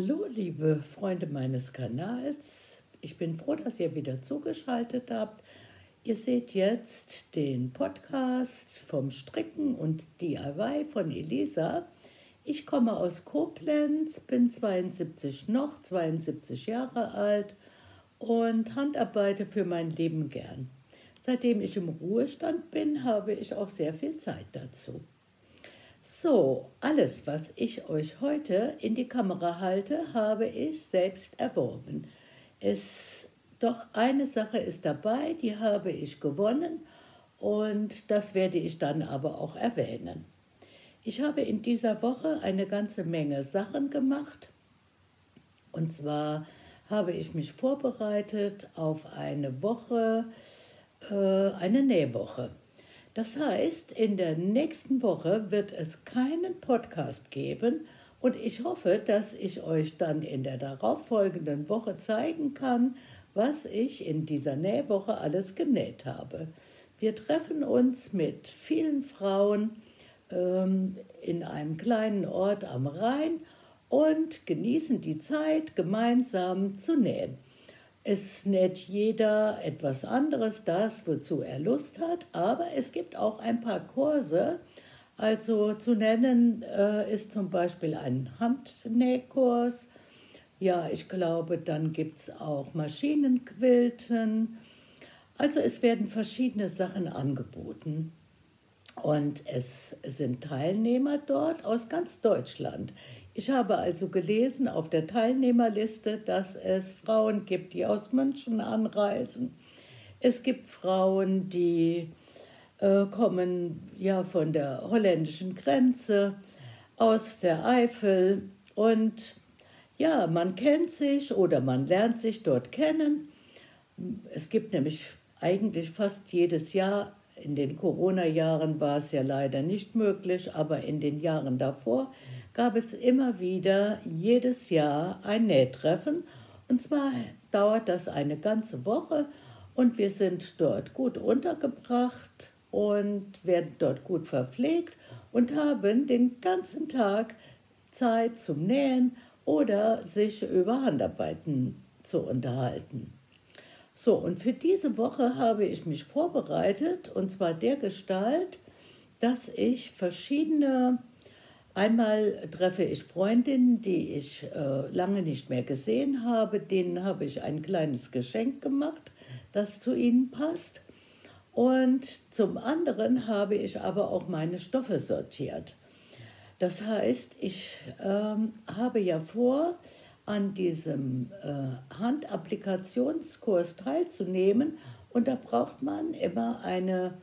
Hallo, liebe Freunde meines Kanals. Ich bin froh, dass ihr wieder zugeschaltet habt. Ihr seht jetzt den Podcast vom Stricken und DIY von Elisa. Ich komme aus Koblenz, bin 72 noch, 72 Jahre alt und handarbeite für mein Leben gern. Seitdem ich im Ruhestand bin, habe ich auch sehr viel Zeit dazu. So, alles, was ich euch heute in die Kamera halte, habe ich selbst erworben. Es, doch eine Sache ist dabei, die habe ich gewonnen und das werde ich dann aber auch erwähnen. Ich habe in dieser Woche eine ganze Menge Sachen gemacht. Und zwar habe ich mich vorbereitet auf eine Woche, äh, eine Nähwoche. Das heißt, in der nächsten Woche wird es keinen Podcast geben und ich hoffe, dass ich euch dann in der darauffolgenden Woche zeigen kann, was ich in dieser Nähwoche alles genäht habe. Wir treffen uns mit vielen Frauen ähm, in einem kleinen Ort am Rhein und genießen die Zeit, gemeinsam zu nähen. Es näht jeder etwas anderes, das, wozu er Lust hat, aber es gibt auch ein paar Kurse. Also zu nennen äh, ist zum Beispiel ein Handnähkurs. Ja, ich glaube, dann gibt es auch Maschinenquilten. Also es werden verschiedene Sachen angeboten. Und es sind Teilnehmer dort aus ganz Deutschland. Ich habe also gelesen auf der Teilnehmerliste, dass es Frauen gibt, die aus München anreisen. Es gibt Frauen, die äh, kommen ja von der holländischen Grenze, aus der Eifel und ja, man kennt sich oder man lernt sich dort kennen. Es gibt nämlich eigentlich fast jedes Jahr, in den Corona-Jahren war es ja leider nicht möglich, aber in den Jahren davor gab es immer wieder jedes Jahr ein Nähtreffen. Und zwar dauert das eine ganze Woche und wir sind dort gut untergebracht und werden dort gut verpflegt und haben den ganzen Tag Zeit zum Nähen oder sich über Handarbeiten zu unterhalten. So, und für diese Woche habe ich mich vorbereitet und zwar der Gestalt, dass ich verschiedene Einmal treffe ich Freundinnen, die ich äh, lange nicht mehr gesehen habe. Denen habe ich ein kleines Geschenk gemacht, das zu ihnen passt. Und zum anderen habe ich aber auch meine Stoffe sortiert. Das heißt, ich ähm, habe ja vor, an diesem äh, Handapplikationskurs teilzunehmen. Und da braucht man immer eine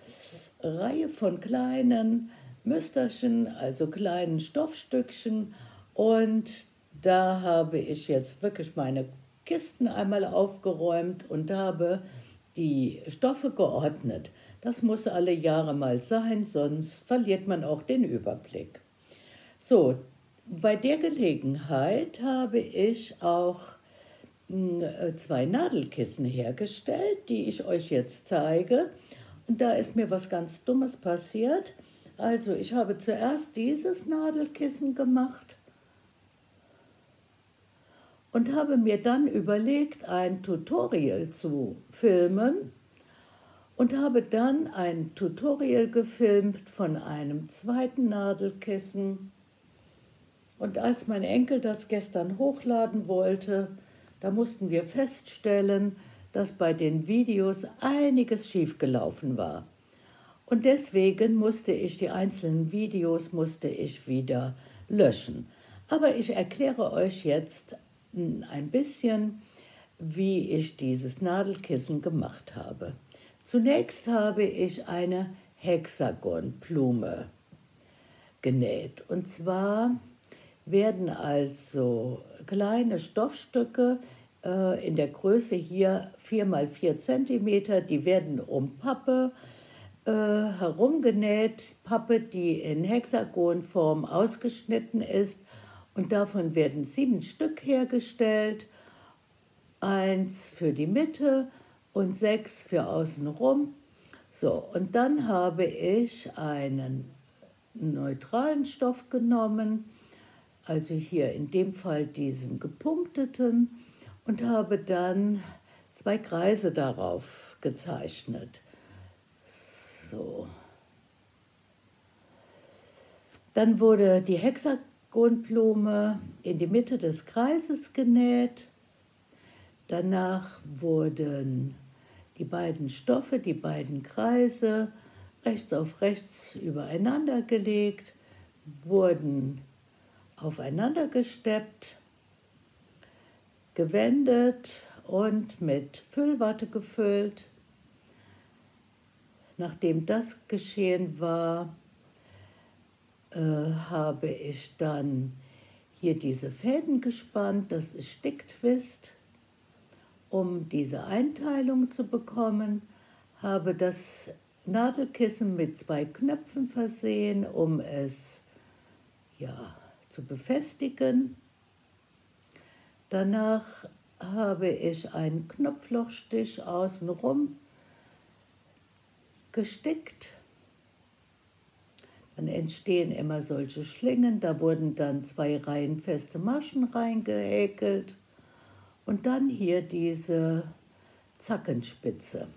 Reihe von kleinen Müsterchen, also kleinen Stoffstückchen. Und da habe ich jetzt wirklich meine Kisten einmal aufgeräumt und habe die Stoffe geordnet. Das muss alle Jahre mal sein, sonst verliert man auch den Überblick. So, bei der Gelegenheit habe ich auch hm, zwei Nadelkissen hergestellt, die ich euch jetzt zeige. Und da ist mir was ganz Dummes passiert. Also ich habe zuerst dieses Nadelkissen gemacht und habe mir dann überlegt, ein Tutorial zu filmen und habe dann ein Tutorial gefilmt von einem zweiten Nadelkissen. Und als mein Enkel das gestern hochladen wollte, da mussten wir feststellen, dass bei den Videos einiges schiefgelaufen war. Und deswegen musste ich die einzelnen Videos musste ich wieder löschen. Aber ich erkläre euch jetzt ein bisschen, wie ich dieses Nadelkissen gemacht habe. Zunächst habe ich eine Hexagonblume genäht. Und zwar werden also kleine Stoffstücke äh, in der Größe hier 4 x 4 cm, die werden um Pappe äh, herumgenäht, Pappe, die in Hexagonform ausgeschnitten ist. Und davon werden sieben Stück hergestellt. Eins für die Mitte und sechs für außenrum. So, und dann habe ich einen neutralen Stoff genommen, also hier in dem Fall diesen gepunkteten und habe dann zwei Kreise darauf gezeichnet. So. Dann wurde die Hexagonblume in die Mitte des Kreises genäht. Danach wurden die beiden Stoffe, die beiden Kreise rechts auf rechts übereinander gelegt, wurden aufeinander gesteppt, gewendet und mit Füllwatte gefüllt. Nachdem das geschehen war, äh, habe ich dann hier diese Fäden gespannt, das ist Sticktwist, um diese Einteilung zu bekommen, habe das Nadelkissen mit zwei Knöpfen versehen, um es ja, zu befestigen. Danach habe ich einen Knopflochstich außenrum gestickt. Dann entstehen immer solche Schlingen, da wurden dann zwei Reihen feste Maschen reingehäkelt und dann hier diese Zackenspitze.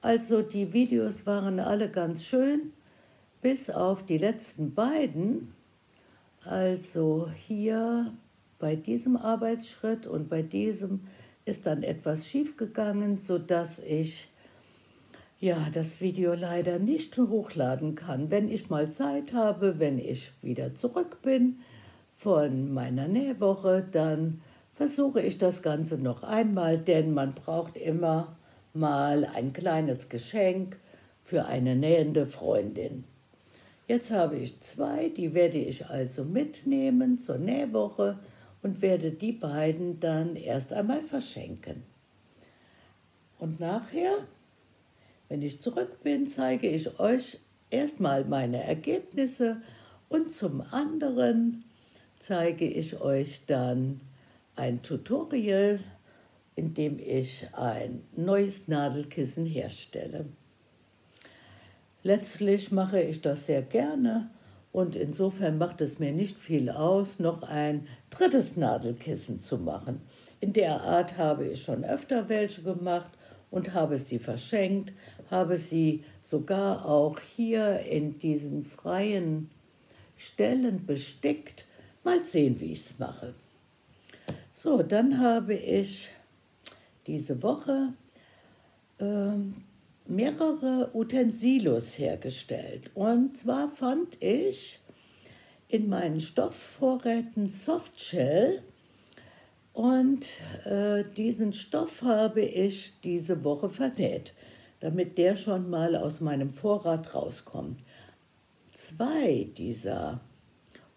Also die Videos waren alle ganz schön, bis auf die letzten beiden. Also hier bei diesem Arbeitsschritt und bei diesem ist dann etwas schief gegangen, sodass ich ja das Video leider nicht hochladen kann. Wenn ich mal Zeit habe, wenn ich wieder zurück bin von meiner Nähwoche, dann versuche ich das Ganze noch einmal, denn man braucht immer mal ein kleines Geschenk für eine nähende Freundin. Jetzt habe ich zwei, die werde ich also mitnehmen zur Nähwoche und werde die beiden dann erst einmal verschenken. Und nachher, wenn ich zurück bin, zeige ich euch erstmal meine Ergebnisse und zum anderen zeige ich euch dann ein Tutorial indem ich ein neues Nadelkissen herstelle. Letztlich mache ich das sehr gerne und insofern macht es mir nicht viel aus, noch ein drittes Nadelkissen zu machen. In der Art habe ich schon öfter welche gemacht und habe sie verschenkt, habe sie sogar auch hier in diesen freien Stellen bestickt. Mal sehen, wie ich es mache. So, dann habe ich diese Woche äh, mehrere Utensilos hergestellt. Und zwar fand ich in meinen Stoffvorräten Softshell und äh, diesen Stoff habe ich diese Woche vernäht, damit der schon mal aus meinem Vorrat rauskommt. Zwei dieser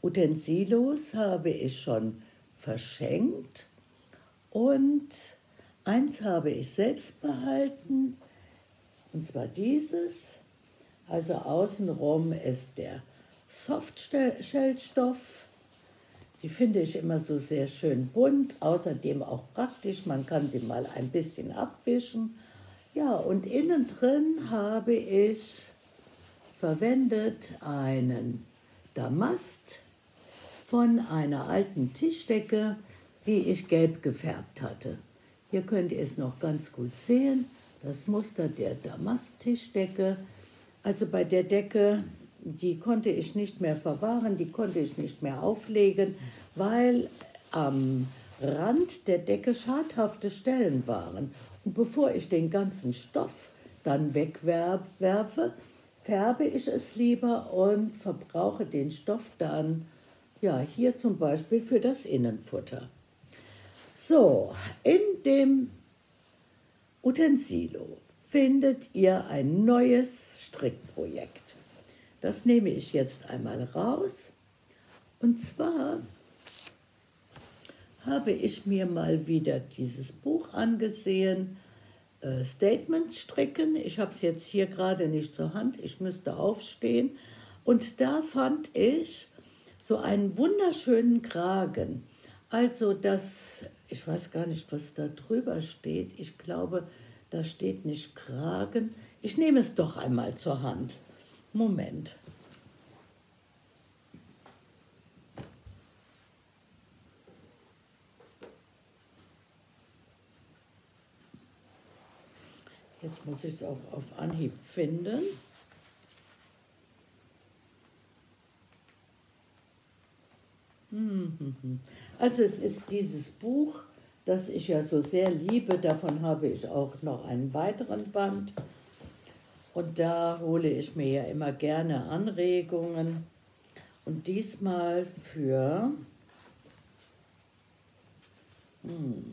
Utensilos habe ich schon verschenkt und Eins habe ich selbst behalten, und zwar dieses. Also außenrum ist der Softshellstoff. Die finde ich immer so sehr schön bunt, außerdem auch praktisch. Man kann sie mal ein bisschen abwischen. Ja, und innen drin habe ich verwendet einen Damast von einer alten Tischdecke, die ich gelb gefärbt hatte. Hier könnt ihr es noch ganz gut sehen, das Muster der Damasttischdecke. Also bei der Decke, die konnte ich nicht mehr verwahren, die konnte ich nicht mehr auflegen, weil am Rand der Decke schadhafte Stellen waren. Bevor ich den ganzen Stoff dann wegwerfe, färbe ich es lieber und verbrauche den Stoff dann, ja, hier zum Beispiel für das Innenfutter. So, in dem Utensilo findet ihr ein neues Strickprojekt. Das nehme ich jetzt einmal raus. Und zwar habe ich mir mal wieder dieses Buch angesehen, äh, Statements stricken. Ich habe es jetzt hier gerade nicht zur Hand, ich müsste aufstehen. Und da fand ich so einen wunderschönen Kragen. Also das ich weiß gar nicht, was da drüber steht. Ich glaube, da steht nicht Kragen. Ich nehme es doch einmal zur Hand. Moment. Muss ich es auch auf Anhieb finden. Mhm. Also es ist dieses Buch, das ich ja so sehr liebe. Davon habe ich auch noch einen weiteren Band. Und da hole ich mir ja immer gerne Anregungen. Und diesmal für, hm,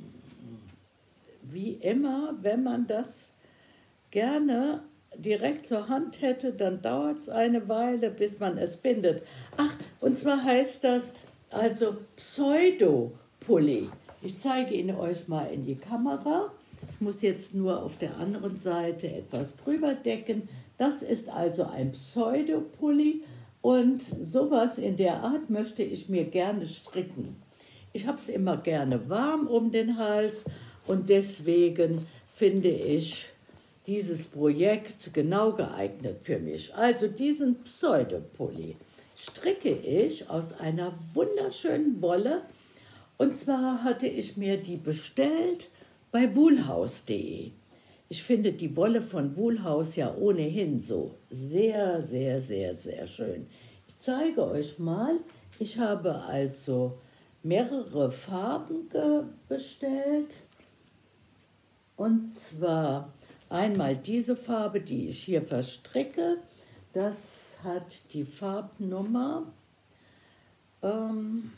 wie immer, wenn man das gerne direkt zur Hand hätte, dann dauert es eine Weile, bis man es findet. Ach, und zwar heißt das also Pseudo-Pulli. Ich zeige ihn euch mal in die Kamera. Ich muss jetzt nur auf der anderen Seite etwas drüber decken. Das ist also ein Pseudo-Pulli und sowas in der Art möchte ich mir gerne stricken. Ich habe es immer gerne warm um den Hals und deswegen finde ich dieses Projekt genau geeignet für mich. Also diesen Pseudopulli stricke ich aus einer wunderschönen Wolle und zwar hatte ich mir die bestellt bei woolhaus.de. Ich finde die Wolle von Woolhaus ja ohnehin so sehr, sehr, sehr, sehr schön. Ich zeige euch mal, ich habe also mehrere Farben bestellt. Und zwar einmal diese Farbe, die ich hier verstricke. Das hat die Farbnummer ähm,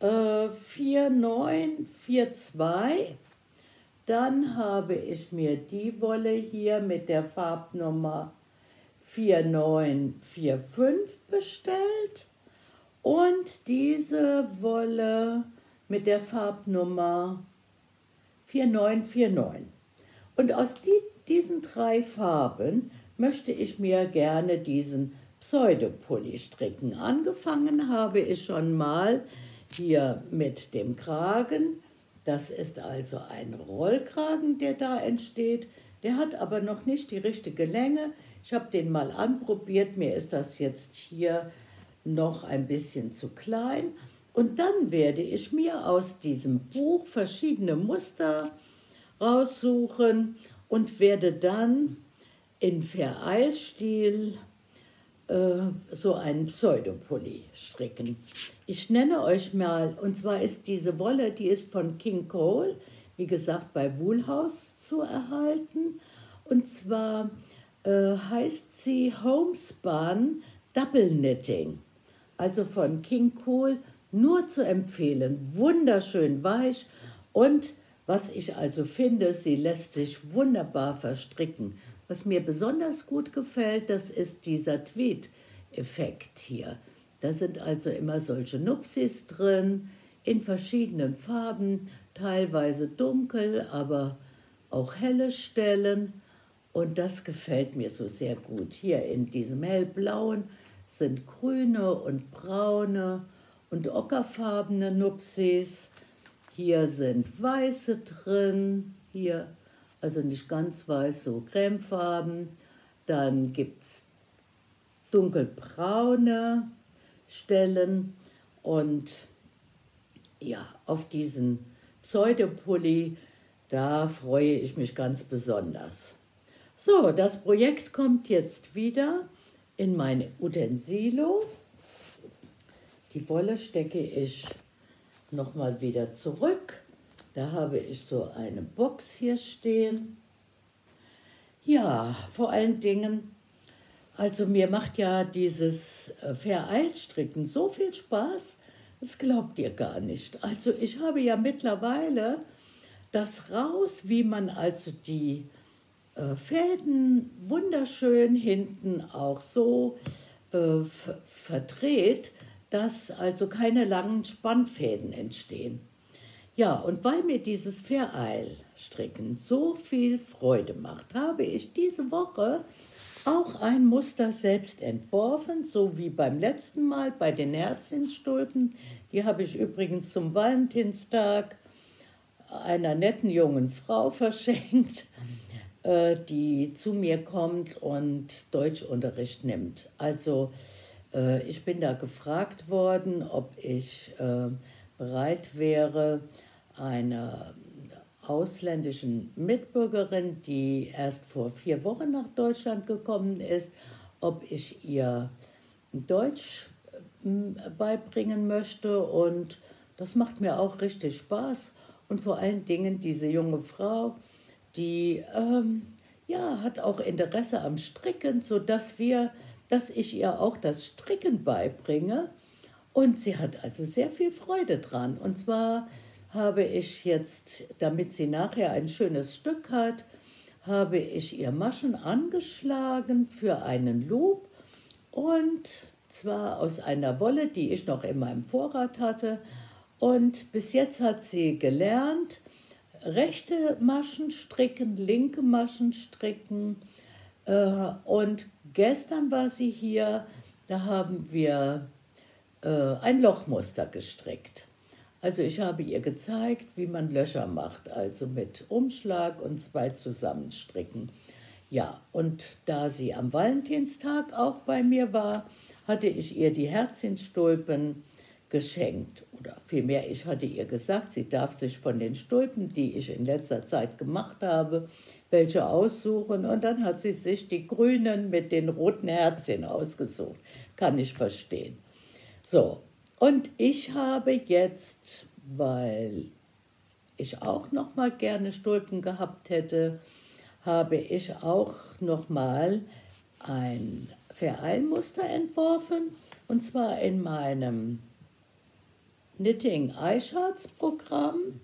äh, 4942. Dann habe ich mir die Wolle hier mit der Farbnummer 4945 bestellt und diese Wolle mit der Farbnummer 4949. Und aus die, diesen drei Farben möchte ich mir gerne diesen Pseudopulli stricken. Angefangen habe ich schon mal hier mit dem Kragen. Das ist also ein Rollkragen, der da entsteht. Der hat aber noch nicht die richtige Länge. Ich habe den mal anprobiert. Mir ist das jetzt hier noch ein bisschen zu klein. Und dann werde ich mir aus diesem Buch verschiedene Muster raussuchen und werde dann in Vereilstil äh, so einen Pseudopulli stricken. Ich nenne euch mal, und zwar ist diese Wolle, die ist von King Cole, wie gesagt, bei Woolhouse zu erhalten. Und zwar äh, heißt sie Homespun Double Knitting, also von King Cole, nur zu empfehlen. Wunderschön weich und was ich also finde, sie lässt sich wunderbar verstricken. Was mir besonders gut gefällt, das ist dieser Tweet-Effekt hier. Da sind also immer solche Nupsis drin, in verschiedenen Farben, teilweise dunkel, aber auch helle Stellen. Und das gefällt mir so sehr gut. Hier in diesem hellblauen sind grüne und braune und ockerfarbene Nupsis. Hier sind weiße drin, hier also nicht ganz weiß, so cremefarben. Dann gibt es dunkelbraune Stellen und ja, auf diesen Pseudopulli, da freue ich mich ganz besonders. So, das Projekt kommt jetzt wieder in mein Utensilo. Die Wolle stecke ich nochmal wieder zurück. Da habe ich so eine Box hier stehen. Ja, vor allen Dingen, also mir macht ja dieses äh, Vereilstricken so viel Spaß, das glaubt ihr gar nicht. Also ich habe ja mittlerweile das raus, wie man also die äh, Fäden wunderschön hinten auch so äh, verdreht, dass also keine langen Spannfäden entstehen. Ja, und weil mir dieses Vereilstricken so viel Freude macht, habe ich diese Woche auch ein Muster selbst entworfen, so wie beim letzten Mal bei den Herzensstulpen. Die habe ich übrigens zum Valentinstag einer netten jungen Frau verschenkt. Äh, die zu mir kommt und Deutschunterricht nimmt. Also äh, ich bin da gefragt worden, ob ich äh, bereit wäre, eine ausländischen Mitbürgerin, die erst vor vier Wochen nach Deutschland gekommen ist, ob ich ihr Deutsch ähm, beibringen möchte. Und das macht mir auch richtig Spaß. Und vor allen Dingen diese junge Frau, die ähm, ja, hat auch Interesse am Stricken, sodass wir, dass ich ihr auch das Stricken beibringe. Und sie hat also sehr viel Freude dran. Und zwar habe ich jetzt, damit sie nachher ein schönes Stück hat, habe ich ihr Maschen angeschlagen für einen Loop und zwar aus einer Wolle, die ich noch in meinem Vorrat hatte. Und bis jetzt hat sie gelernt, rechte Maschen stricken, linke Maschen stricken. Äh, und gestern war sie hier, da haben wir äh, ein Lochmuster gestrickt. Also ich habe ihr gezeigt, wie man Löcher macht, also mit Umschlag und zwei Zusammenstricken. Ja, und da sie am Valentinstag auch bei mir war, hatte ich ihr die Herzchenstulpen geschenkt. Oder vielmehr, ich hatte ihr gesagt, sie darf sich von den Stulpen, die ich in letzter Zeit gemacht habe, welche aussuchen. Und dann hat sie sich die grünen mit den roten Herzchen ausgesucht. Kann ich verstehen. So, und ich habe jetzt, weil ich auch noch mal gerne Stulpen gehabt hätte, habe ich auch noch mal ein Vereilmuster entworfen und zwar in meinem Knitting Eyecharts Programm,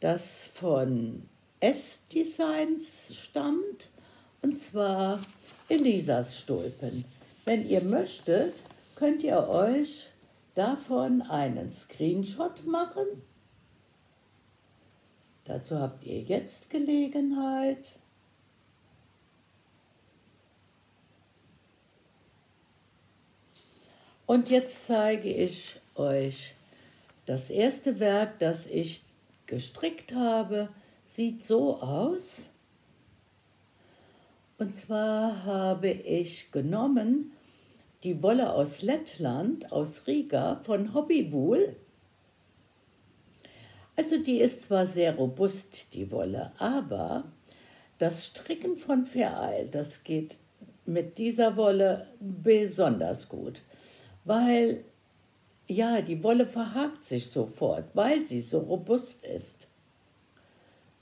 das von S-Designs stammt und zwar Elisas Stulpen. Wenn ihr möchtet, könnt ihr euch davon einen Screenshot machen. Dazu habt ihr jetzt Gelegenheit. Und jetzt zeige ich euch das erste Werk, das ich gestrickt habe. Sieht so aus. Und zwar habe ich genommen die Wolle aus Lettland, aus Riga, von Hobbywool. Also die ist zwar sehr robust, die Wolle, aber das Stricken von Vereil, das geht mit dieser Wolle besonders gut, weil ja, die Wolle verhakt sich sofort, weil sie so robust ist.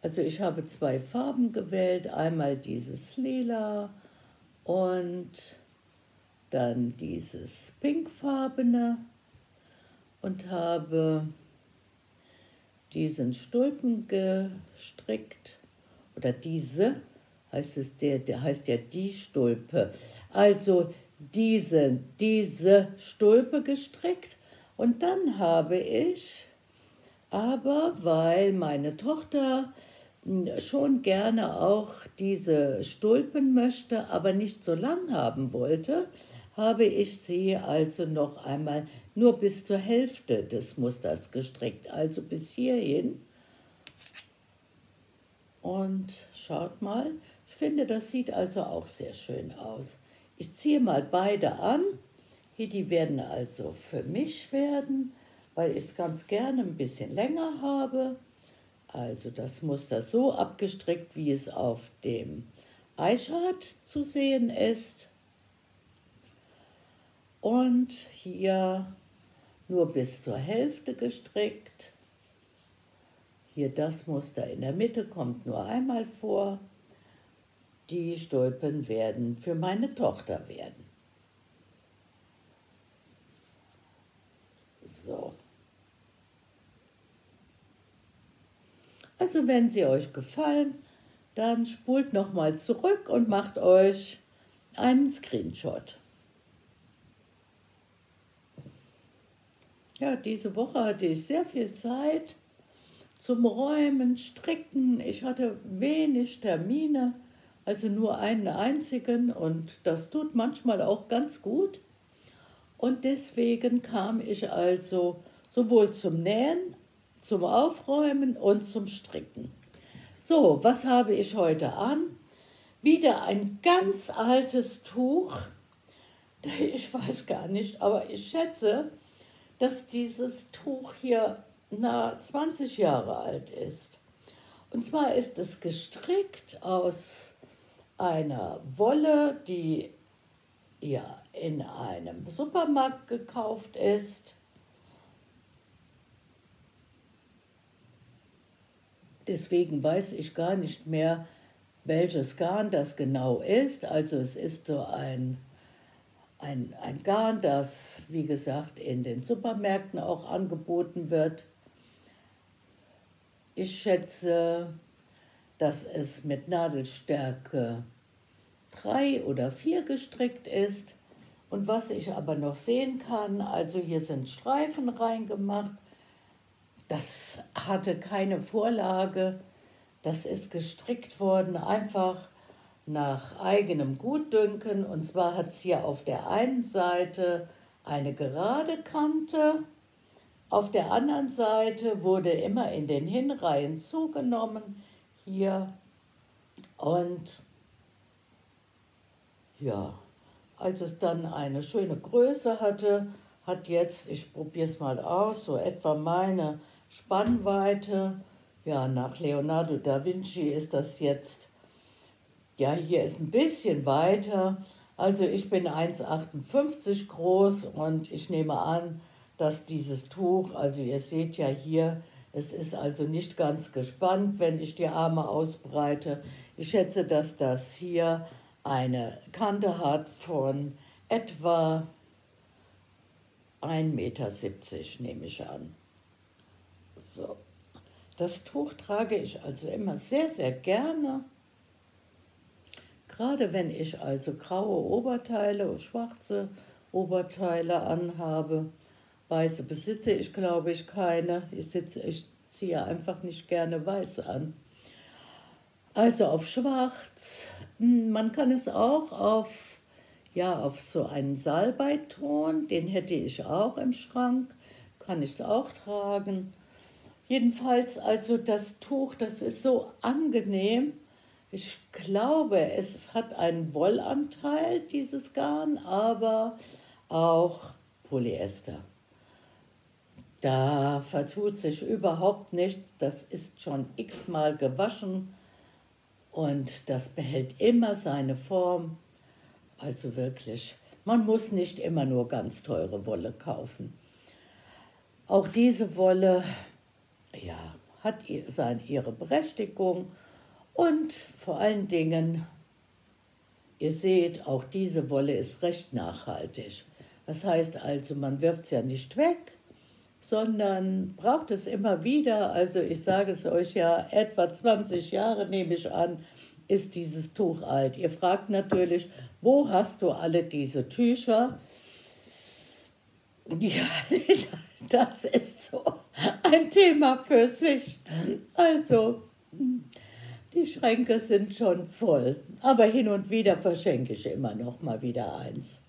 Also ich habe zwei Farben gewählt, einmal dieses Lila und dann dieses pinkfarbene und habe diesen Stulpen gestrickt oder diese heißt es der, der heißt ja die Stulpe. Also diese, diese Stulpe gestrickt und dann habe ich aber, weil meine Tochter schon gerne auch diese Stulpen möchte, aber nicht so lang haben wollte, habe ich sie also noch einmal nur bis zur Hälfte des Musters gestrickt, also bis hierhin. Und schaut mal, ich finde, das sieht also auch sehr schön aus. Ich ziehe mal beide an. Hier, die werden also für mich werden, weil ich es ganz gerne ein bisschen länger habe. Also das Muster so abgestrickt, wie es auf dem Eichart zu sehen ist. Und hier nur bis zur Hälfte gestrickt. Hier das Muster in der Mitte kommt nur einmal vor. Die Stulpen werden für meine Tochter werden. So. Also wenn sie euch gefallen, dann spult nochmal zurück und macht euch einen Screenshot. Ja, diese Woche hatte ich sehr viel Zeit zum Räumen, Stricken. Ich hatte wenig Termine, also nur einen einzigen und das tut manchmal auch ganz gut. Und deswegen kam ich also sowohl zum Nähen zum Aufräumen und zum Stricken. So, was habe ich heute an? Wieder ein ganz altes Tuch. Ich weiß gar nicht, aber ich schätze, dass dieses Tuch hier na, 20 Jahre alt ist. Und zwar ist es gestrickt aus einer Wolle, die ja in einem Supermarkt gekauft ist. Deswegen weiß ich gar nicht mehr, welches Garn das genau ist. Also es ist so ein, ein, ein Garn, das, wie gesagt, in den Supermärkten auch angeboten wird. Ich schätze, dass es mit Nadelstärke 3 oder 4 gestrickt ist. Und was ich aber noch sehen kann, also hier sind Streifen reingemacht. Das hatte keine Vorlage. Das ist gestrickt worden einfach nach eigenem Gutdünken. Und zwar hat es hier auf der einen Seite eine gerade Kante, auf der anderen Seite wurde immer in den Hinreihen zugenommen, hier und ja, als es dann eine schöne Größe hatte, hat jetzt, ich probiere es mal aus, so etwa meine Spannweite, ja, nach Leonardo da Vinci ist das jetzt, ja, hier ist ein bisschen weiter. Also ich bin 1,58 groß und ich nehme an, dass dieses Tuch, also ihr seht ja hier, es ist also nicht ganz gespannt, wenn ich die Arme ausbreite. Ich schätze, dass das hier eine Kante hat von etwa 1,70 Meter, nehme ich an. So. Das Tuch trage ich also immer sehr, sehr gerne. Gerade wenn ich also graue Oberteile und schwarze Oberteile anhabe. Weiße besitze ich, glaube ich, keine. Ich, sitze, ich ziehe einfach nicht gerne weiß an. Also auf schwarz. Hm, man kann es auch auf, ja, auf so einen Salbeiton, den hätte ich auch im Schrank, kann ich es auch tragen. Jedenfalls, also das Tuch, das ist so angenehm. Ich glaube, es hat einen Wollanteil, dieses Garn, aber auch Polyester. Da vertut sich überhaupt nichts. Das ist schon x-mal gewaschen und das behält immer seine Form. Also wirklich, man muss nicht immer nur ganz teure Wolle kaufen. Auch diese Wolle, ja, hat ihre Berechtigung und vor allen Dingen, ihr seht, auch diese Wolle ist recht nachhaltig. Das heißt also, man wirft es ja nicht weg, sondern braucht es immer wieder. Also ich sage es euch ja, etwa 20 Jahre nehme ich an, ist dieses Tuch alt. Ihr fragt natürlich, wo hast du alle diese Tücher? Ja, das ist so ein Thema für sich. Also, die Schränke sind schon voll, aber hin und wieder verschenke ich immer noch mal wieder eins.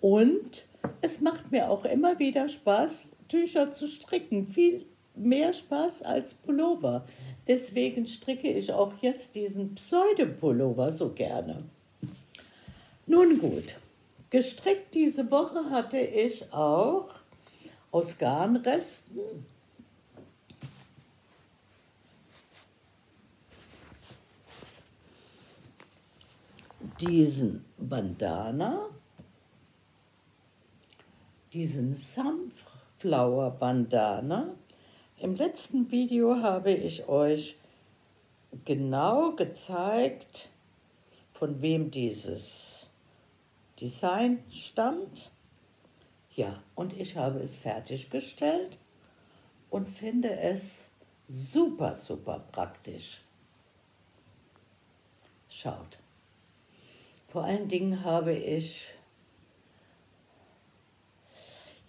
Und es macht mir auch immer wieder Spaß, Tücher zu stricken. Viel mehr Spaß als Pullover. Deswegen stricke ich auch jetzt diesen Pseudopullover so gerne. Nun gut, gestrickt diese Woche hatte ich auch aus Garnresten diesen Bandana, diesen sanft Flower Bandana. Im letzten Video habe ich euch genau gezeigt, von wem dieses Design stammt. Ja, und ich habe es fertiggestellt und finde es super, super praktisch. Schaut. Vor allen Dingen habe ich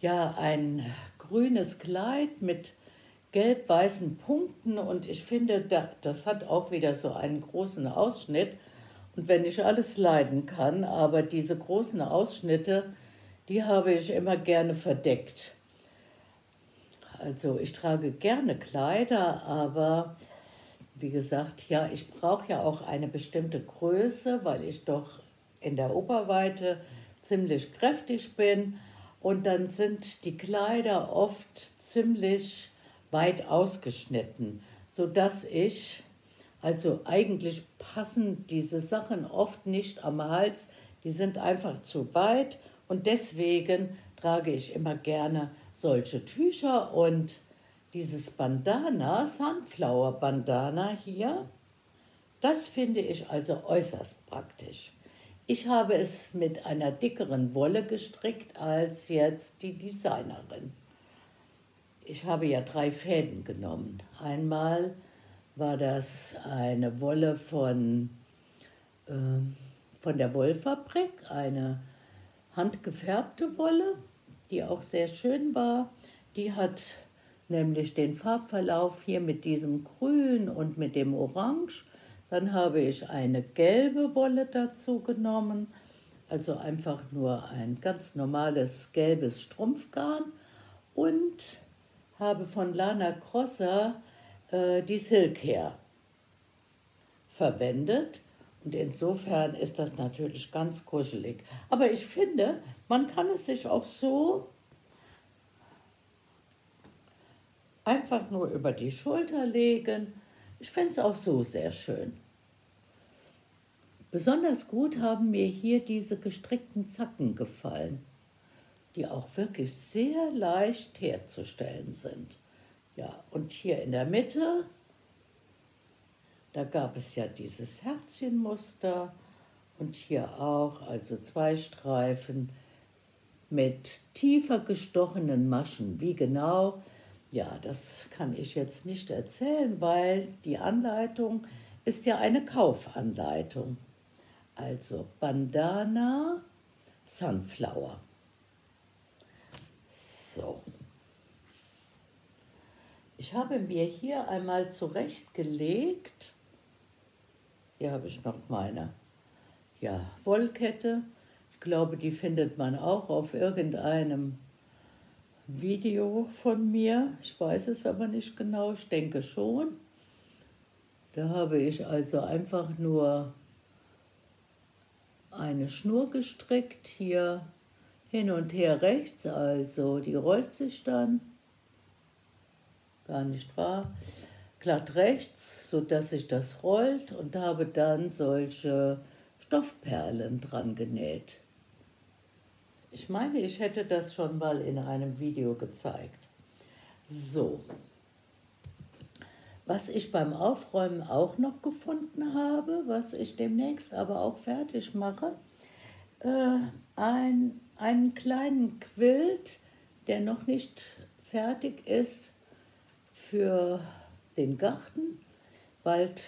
ja ein grünes Kleid mit gelb-weißen Punkten und ich finde, das hat auch wieder so einen großen Ausschnitt. Und wenn ich alles leiden kann, aber diese großen Ausschnitte, die habe ich immer gerne verdeckt. Also ich trage gerne Kleider, aber wie gesagt, ja, ich brauche ja auch eine bestimmte Größe, weil ich doch in der Oberweite ziemlich kräftig bin. Und dann sind die Kleider oft ziemlich weit ausgeschnitten, sodass ich, also eigentlich passen diese Sachen oft nicht am Hals, die sind einfach zu weit und deswegen trage ich immer gerne solche Tücher und dieses Bandana, Sunflower Bandana hier, das finde ich also äußerst praktisch. Ich habe es mit einer dickeren Wolle gestrickt als jetzt die Designerin. Ich habe ja drei Fäden genommen. Einmal war das eine Wolle von, äh, von der Wollfabrik, eine handgefärbte Wolle, die auch sehr schön war. Die hat nämlich den Farbverlauf hier mit diesem Grün und mit dem Orange dann habe ich eine gelbe Wolle dazu genommen, also einfach nur ein ganz normales gelbes Strumpfgarn und habe von Lana Crosser äh, die Silk Hair verwendet. Und insofern ist das natürlich ganz kuschelig. Aber ich finde, man kann es sich auch so einfach nur über die Schulter legen ich finde es auch so sehr schön. Besonders gut haben mir hier diese gestrickten Zacken gefallen, die auch wirklich sehr leicht herzustellen sind. Ja, und hier in der Mitte, da gab es ja dieses Herzchenmuster und hier auch, also zwei Streifen mit tiefer gestochenen Maschen. Wie genau, ja, das kann ich jetzt nicht erzählen, weil die Anleitung ist ja eine Kaufanleitung. Also Bandana, Sunflower. So. Ich habe mir hier einmal zurechtgelegt. Hier habe ich noch meine ja, Wollkette. Ich glaube, die findet man auch auf irgendeinem Video von mir. Ich weiß es aber nicht genau, ich denke schon. Da habe ich also einfach nur eine Schnur gestrickt, hier hin und her rechts, also die rollt sich dann, gar nicht wahr, glatt rechts, sodass sich das rollt und habe dann solche Stoffperlen dran genäht. Ich meine, ich hätte das schon mal in einem Video gezeigt. So. Was ich beim Aufräumen auch noch gefunden habe, was ich demnächst aber auch fertig mache, äh, ein, einen kleinen Quilt, der noch nicht fertig ist für den Garten. Bald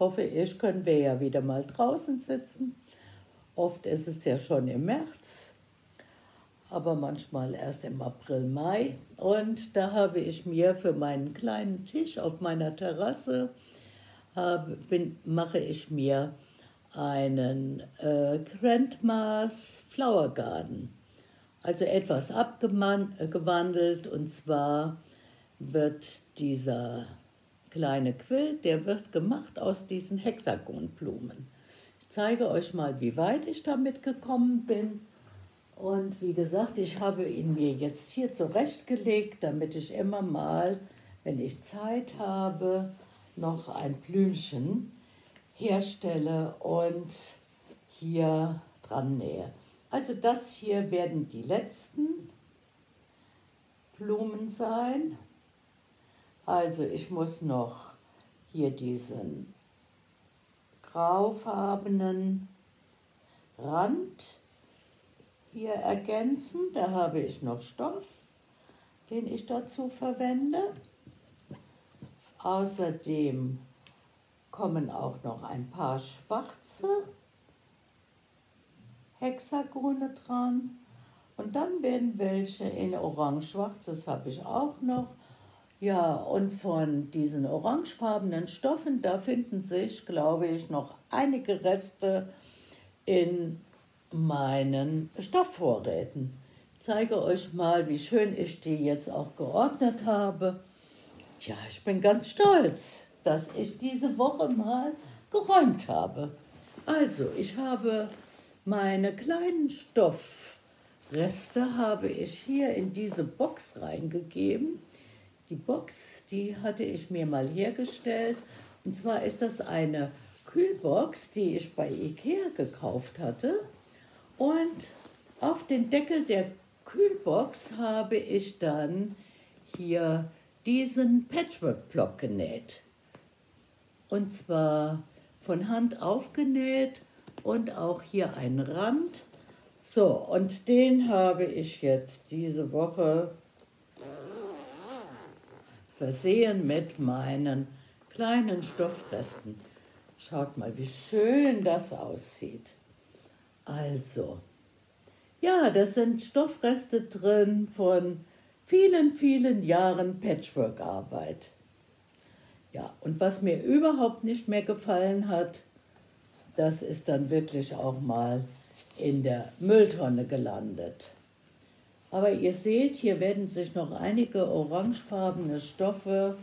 hoffe ich, können wir ja wieder mal draußen sitzen. Oft ist es ja schon im März aber manchmal erst im April, Mai. Und da habe ich mir für meinen kleinen Tisch auf meiner Terrasse, habe, bin, mache ich mir einen äh, Grandma's Flower Garden. Also etwas abgewandelt und zwar wird dieser kleine Quilt, der wird gemacht aus diesen Hexagonblumen. Ich zeige euch mal, wie weit ich damit gekommen bin. Und wie gesagt, ich habe ihn mir jetzt hier zurechtgelegt, damit ich immer mal, wenn ich Zeit habe, noch ein Blümchen herstelle und hier dran nähe. Also das hier werden die letzten Blumen sein. Also ich muss noch hier diesen graufarbenen Rand hier ergänzen. Da habe ich noch Stoff, den ich dazu verwende. Außerdem kommen auch noch ein paar schwarze Hexagone dran. Und dann werden welche in orange-schwarz, das habe ich auch noch. Ja, und von diesen orangefarbenen Stoffen, da finden sich, glaube ich, noch einige Reste in meinen Stoffvorräten. Ich zeige euch mal, wie schön ich die jetzt auch geordnet habe. Tja, ich bin ganz stolz, dass ich diese Woche mal geräumt habe. Also, ich habe meine kleinen Stoffreste habe ich hier in diese Box reingegeben. Die Box, die hatte ich mir mal hergestellt. Und zwar ist das eine Kühlbox, die ich bei Ikea gekauft hatte. Und auf den Deckel der Kühlbox habe ich dann hier diesen Patchwork-Block genäht. Und zwar von Hand aufgenäht und auch hier ein Rand. So, und den habe ich jetzt diese Woche versehen mit meinen kleinen Stoffresten. Schaut mal, wie schön das aussieht. Also, ja, das sind Stoffreste drin von vielen, vielen Jahren Patchwork-Arbeit. Ja, und was mir überhaupt nicht mehr gefallen hat, das ist dann wirklich auch mal in der Mülltonne gelandet. Aber ihr seht, hier werden sich noch einige orangefarbene Stoffe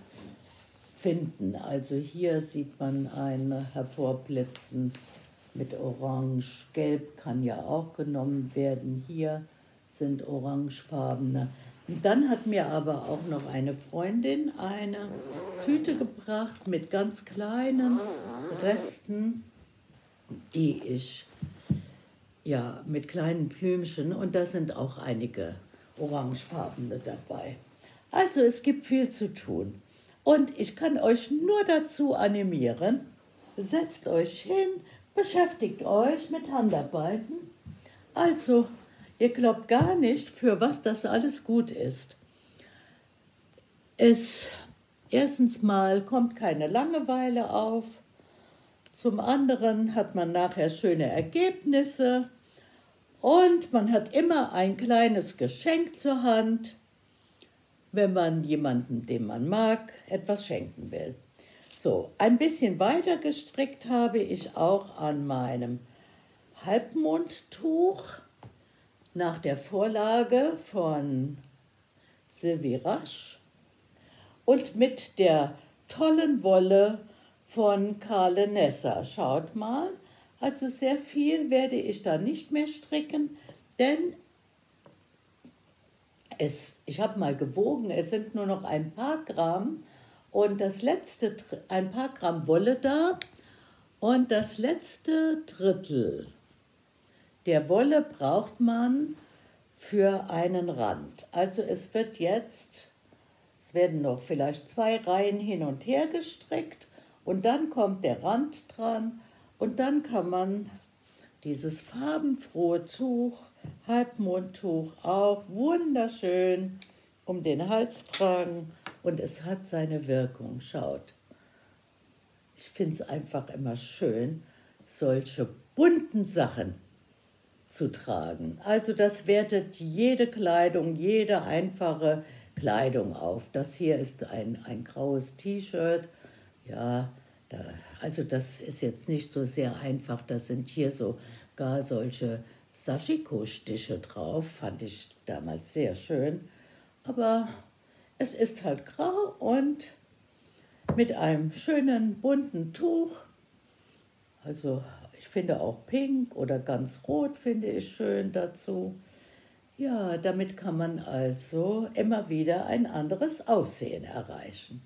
finden. Also hier sieht man ein Hervorblitzen mit Orange. Gelb kann ja auch genommen werden. Hier sind orangefarbene. Und dann hat mir aber auch noch eine Freundin eine Tüte gebracht mit ganz kleinen Resten, die ich ja mit kleinen Blümchen und da sind auch einige orangefarbene dabei. Also es gibt viel zu tun. Und ich kann euch nur dazu animieren, setzt euch hin, beschäftigt euch mit Handarbeiten. Also, ihr glaubt gar nicht, für was das alles gut ist. Es erstens mal kommt keine Langeweile auf. Zum anderen hat man nachher schöne Ergebnisse und man hat immer ein kleines Geschenk zur Hand wenn man jemandem, den man mag, etwas schenken will. So, ein bisschen weiter gestrickt habe ich auch an meinem Halbmondtuch nach der Vorlage von Sylvie Rasch und mit der tollen Wolle von Karle Nessa. Schaut mal, also sehr viel werde ich da nicht mehr stricken, denn es, ich habe mal gewogen, es sind nur noch ein paar Gramm und das letzte, ein paar Gramm Wolle da. Und das letzte Drittel der Wolle braucht man für einen Rand. Also es wird jetzt, es werden noch vielleicht zwei Reihen hin und her gestrickt. Und dann kommt der Rand dran. Und dann kann man dieses farbenfrohe Tuch Halbmondtuch auch wunderschön um den Hals tragen und es hat seine Wirkung. Schaut, ich finde es einfach immer schön, solche bunten Sachen zu tragen. Also das wertet jede Kleidung, jede einfache Kleidung auf. Das hier ist ein, ein graues T-Shirt. Ja, da, also das ist jetzt nicht so sehr einfach. Das sind hier so gar solche Sashiko-Stiche drauf, fand ich damals sehr schön. Aber es ist halt grau und mit einem schönen bunten Tuch. Also ich finde auch pink oder ganz rot finde ich schön dazu. Ja, damit kann man also immer wieder ein anderes Aussehen erreichen.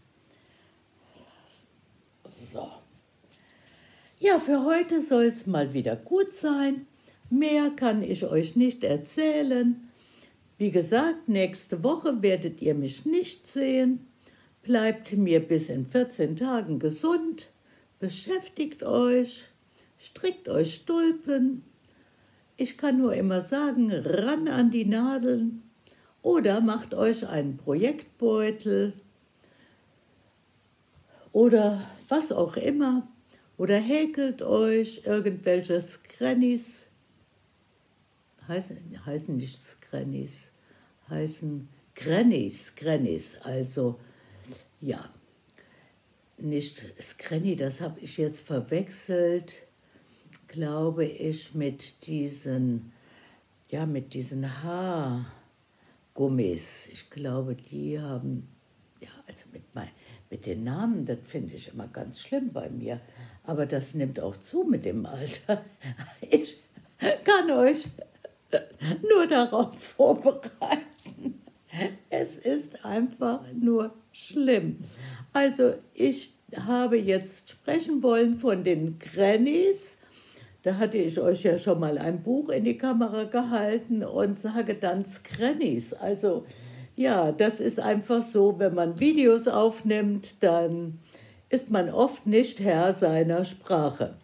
So. Ja, für heute soll es mal wieder gut sein. Mehr kann ich euch nicht erzählen. Wie gesagt, nächste Woche werdet ihr mich nicht sehen. Bleibt mir bis in 14 Tagen gesund. Beschäftigt euch. Strickt euch Stulpen. Ich kann nur immer sagen, ran an die Nadeln. Oder macht euch einen Projektbeutel. Oder was auch immer. Oder häkelt euch irgendwelche Scrannies heißen, heißen nicht Scrannies, heißen Grannies, Grannies, also ja, nicht Scranny, das habe ich jetzt verwechselt, glaube ich, mit diesen, ja, mit diesen Haargummis. Ich glaube, die haben, ja, also mit, mein, mit den Namen, das finde ich immer ganz schlimm bei mir. Aber das nimmt auch zu mit dem Alter. Ich kann euch nur darauf vorbereiten. Es ist einfach nur schlimm. Also ich habe jetzt sprechen wollen von den Grannies. Da hatte ich euch ja schon mal ein Buch in die Kamera gehalten und sage dann Grannies. Also ja, das ist einfach so, wenn man Videos aufnimmt, dann ist man oft nicht Herr seiner Sprache.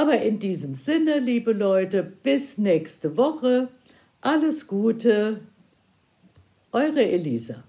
Aber in diesem Sinne, liebe Leute, bis nächste Woche. Alles Gute, eure Elisa.